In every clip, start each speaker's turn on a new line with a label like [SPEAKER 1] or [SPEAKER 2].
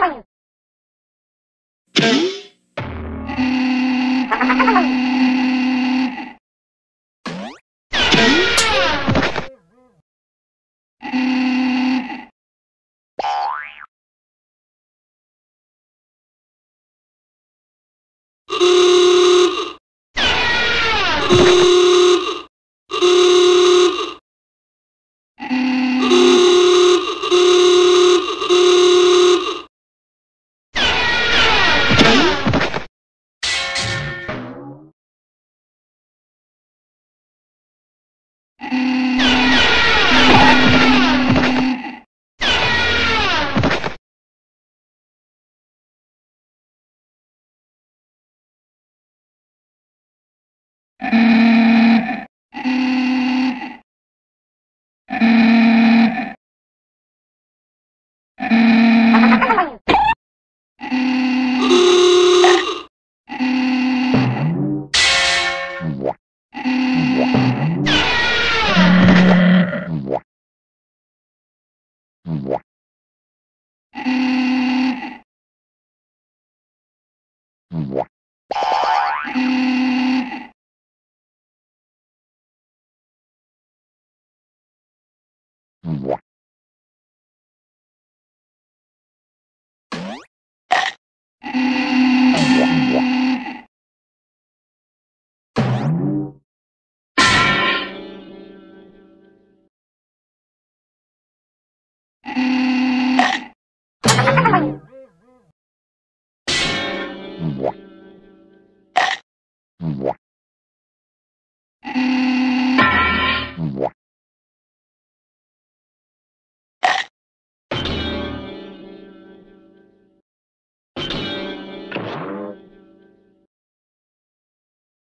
[SPEAKER 1] Hello. What?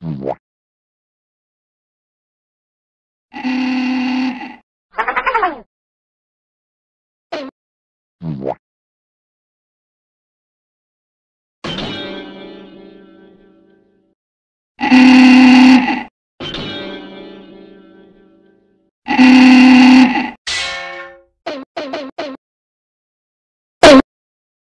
[SPEAKER 1] Yeah.